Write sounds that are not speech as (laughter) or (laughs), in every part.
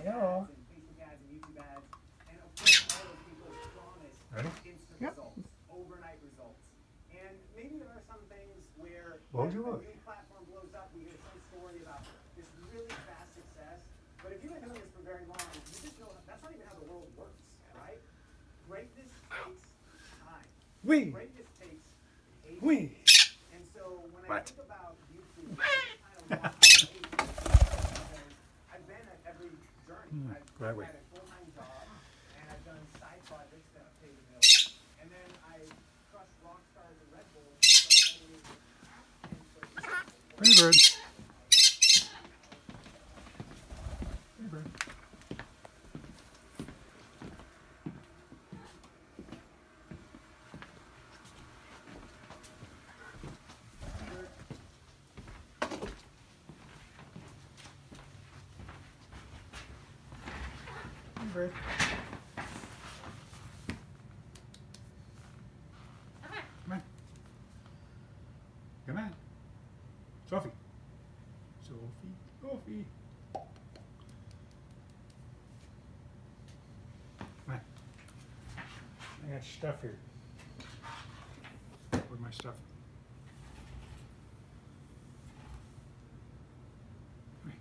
Hello. and Facebook ads and YouTube ads, and of course all those people promise Ready? Yep. results, overnight results. And maybe there are some things where What'd you look? platform blows up, we hear some story about this really fast success. But if you've been doing this for very long, you just know that's not even how the world works, right? Greatness takes time. We. Greatness takes. We. And so when I What? think about YouTube, (laughs) Hmm, right way. had a full-time job, and I've done side projects that have paid the bills. And then I crushed rock stars at Red Bull. just so only- and so- Pretty bird. Pretty bird. Bird. Come on. Come on. Sophie. Sophie. Sophie. Come on. I got stuff here. Where's my stuff? Come here.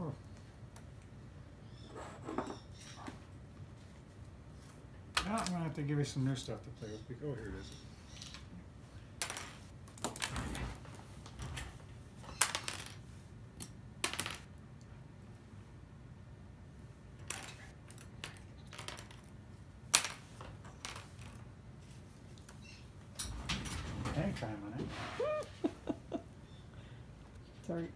Oh. Now I'm gonna have to give you some new stuff to play with. Oh, here it is. Hang time on it. (laughs) Sorry.